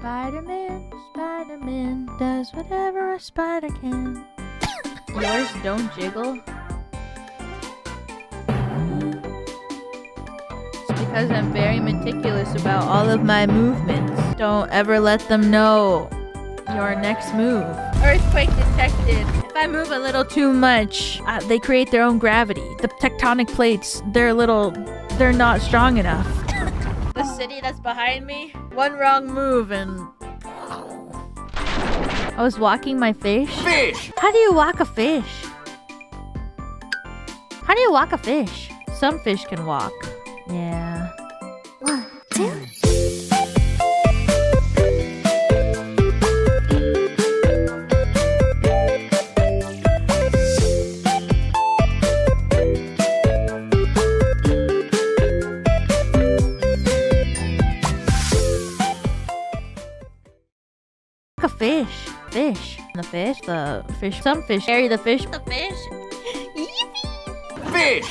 Spider-Man, Spider-Man does whatever a spider can. Yours don't jiggle? It's because I'm very meticulous about all of my movements. Don't ever let them know your next move. Earthquake detected. If I move a little too much, uh, they create their own gravity. The tectonic plates, they're a little, they're not strong enough. The city that's behind me, one wrong move and. I was walking my fish. Fish! How do you walk a fish? How do you walk a fish? Some fish can walk. Yeah. One, two. A fish. Fish. The fish. The fish. Some fish carry the fish. The fish. Fish!